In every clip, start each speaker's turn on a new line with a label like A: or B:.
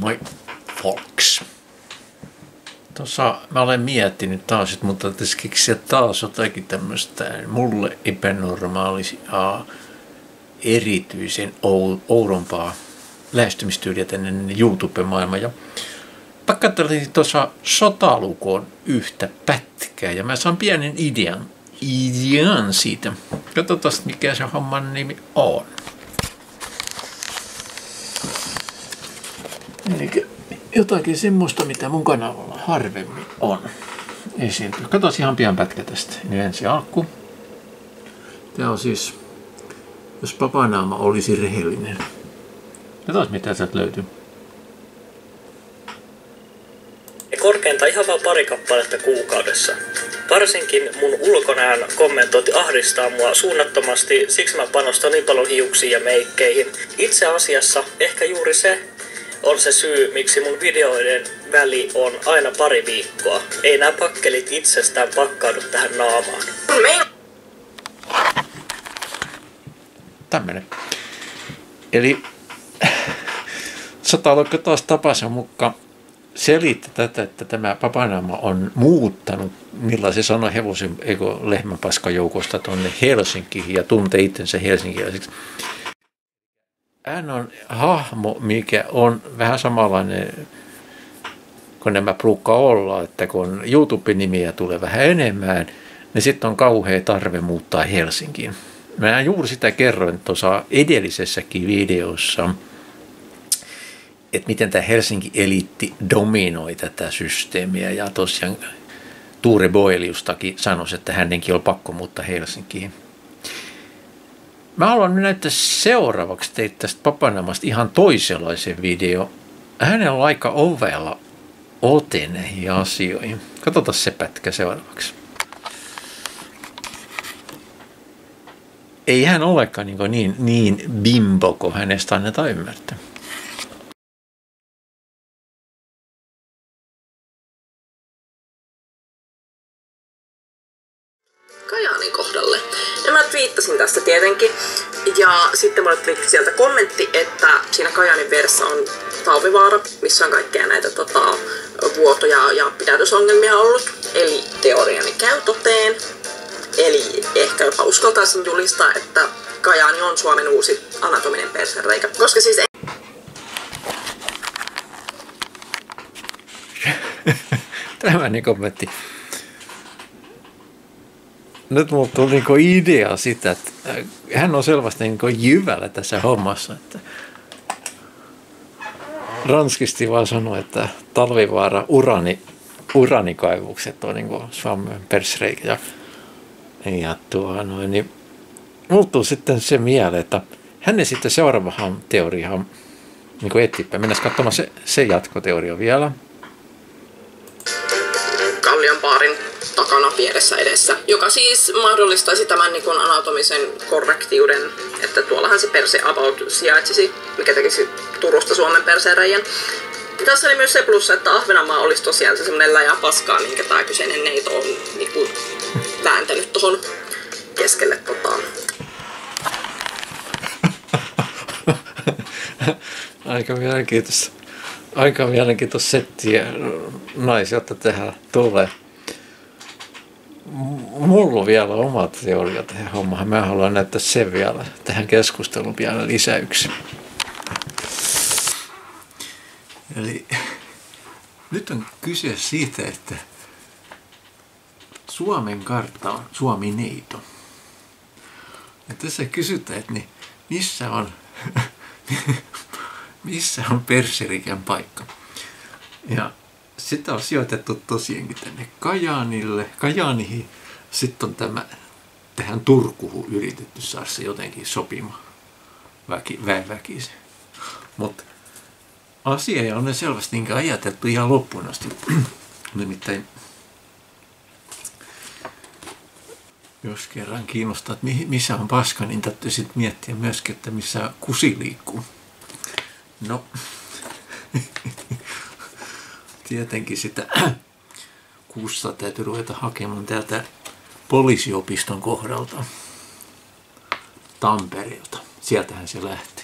A: Moi, folks. Tuossa mä olen miettinyt taas, että mutta tässä keksiä taas jotakin tämmöistä mulle epänormaalisia, erityisen oudompaa lähestymistyyliä tänne YouTube-maailmaan. Ja mä katselin tuossa sotalukoon yhtä pätkää ja mä saan pienen idean, idean siitä. Katsotaan mikä se homman nimi on. Eli jotakin semmoista, mitä mun kanavalla harvemmin on esiintyy. Katsotaan ihan pian pätkä tästä. Niin ensi alku. Tämä on siis, jos papanaama olisi rehellinen. Katsotaan mitä sieltä löytyy.
B: korkeinta ihan vaan pari kappaletta kuukaudessa. Varsinkin mun ulkonäön kommentointi ahdistaa mua suunnattomasti, siksi mä panostan niin paljon hiuksiin ja meikkeihin. Itse asiassa ehkä juuri se on se syy, miksi mun videoiden väli on aina pari viikkoa. Ei nämä pakkelit itsestään pakkaudu tähän naamaan.
A: Tämmönen. Eli sotalokko taas tapansa mukaan selitti tätä, että tämä papanaama on muuttanut, millä se sanoi hevosen eikö lehmäpaskajoukosta tuonne Helsinkiin ja tuntee itsensä helsinkiläiseksi. Hän on hahmo, mikä on vähän samanlainen kuin nämä plukka olla, että kun YouTube-nimiä tulee vähän enemmän, niin sitten on kauhea tarve muuttaa Helsinkiin. Mä juuri sitä kerroin tuossa edellisessäkin videossa, että miten tämä Helsinki-eliitti dominoi tätä systeemiä. Ja tosiaan Tuure Boeliustakin sanoi, että hänenkin on pakko muuttaa Helsinkiin. Mä haluan nyt näyttää seuraavaksi teitä tästä Papanamasta ihan toisenlaisen video. Hänellä on aika ovella ote näihin asioihin. Katsotaan se pätkä seuraavaksi. Ei hän olekaan niin, niin, niin bimbo kuin hänestä annetaan ymmärtää.
C: Twiittasin tästä tietenkin. Ja sitten mulle tuli sieltä kommentti, että siinä Kajaanin verssä on talvivaara, missä on kaikkea näitä tota, vuotoja ja pidätysongelmia ollut. Eli teoriani käy toteen. Eli ehkä jopa uskaltaisin julistaa, että Kajaani on Suomen uusi anatominen persereikä. Koska siis ei...
A: Tällainen kommentti nyt mulla tuli niinku idea sitä, että hän on selvästi niinku jyvällä tässä hommassa. Että ranskisti vaan sanoi, että talvivaara urani, uranikaivukset on niinku Suomen persreikä. Ja, ja tuo, noin, niin muuttuu sitten se mieleen, että hänen sitten seuraavahan teoriaan niin eteenpäin. Mennään katsomaan se, se jatkoteoria vielä.
C: Kallion baarin takana pienessä edessä, joka siis mahdollistaisi tämän niin kuin anatomisen korrektiuden, että tuollahan se perse about sijaitsisi, mikä tekisi Turusta Suomen perseen Tässä oli myös se plussa, että Ahvenanmaa olisi tosiaan se semmoinen läjä paskaa, minkä tämä kyseinen neito on niin kuin, vääntänyt tuohon keskelle tota...
A: Aika mielenkiintoista. Aika mielenkiintoista settiä. Naisilta tähän tulee mulla vielä oma teoria tähän hommaan. Mä haluan näyttää sen vielä tähän keskusteluun vielä lisäyksi. Eli nyt on kyse siitä, että Suomen kartta on Suomi-neito. Ja tässä kysytään, että niin missä on, missä on Perserikän paikka. Ja sitä on sijoitettu tosiaankin tänne Kajaanille, Kajaanihin. Sitten on tämä tähän Turkuun yritetty saada se jotenkin sopima väki, väkisin. Mutta asia on ne selvästi niin ajateltu ihan loppuun asti. Nimittäin jos kerran kiinnostaa, että missä on paska, niin täytyy sitten miettiä myöskin, että missä kusi liikkuu. No, tietenkin sitä kuussa täytyy ruveta hakemaan täältä poliisiopiston kohdalta Tampereelta. Sieltähän se lähti.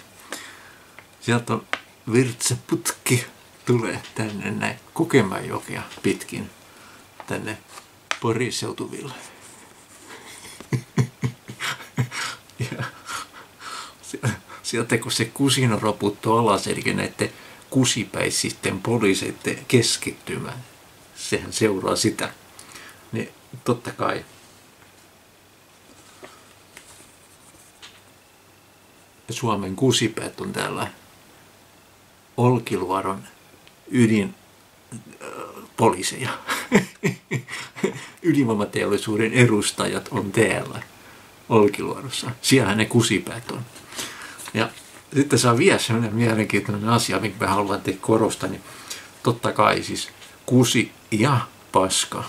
A: Sieltä on virtsaputki tulee tänne näin Kokemäenjokea pitkin tänne Poriseutuville. ja sieltä kun se kusina roputtuu alas, eli näiden kusipäisisten poliiseiden keskittymä, sehän seuraa sitä, niin totta kai Suomen kusipäät on täällä Olkiluodon ydin poliiseja. Ydinvoimateollisuuden edustajat on täällä Olkiluodossa. Siellähän ne kusipäät on. Ja sitten saa vielä sellainen mielenkiintoinen asia, minkä mä haluan tehdä korostaa, niin totta kai siis kusi ja paska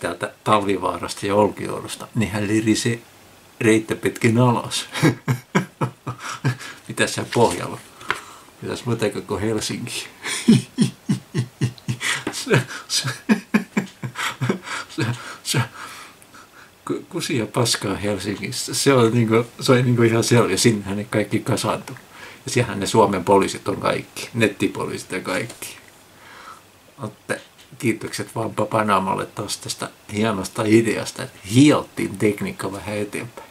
A: täältä Talvivaarasta ja Olkiluodosta, nehän lirise reittä pitkin alas. Mitä se pohjalla? Mitäs muuta koko Helsinki? se, se, se, se, kusi ja paskaa Helsingissä. Se on, niinku, se on niinku ihan selvä. Sinnehän ne kaikki kasaantuu. Ja siellähän ne Suomen poliisit on kaikki. Nettipoliisit ja kaikki. Otte, kiitokset vaan Papanamalle taas tästä hienosta ideasta, että hiottiin tekniikka vähän eteenpäin.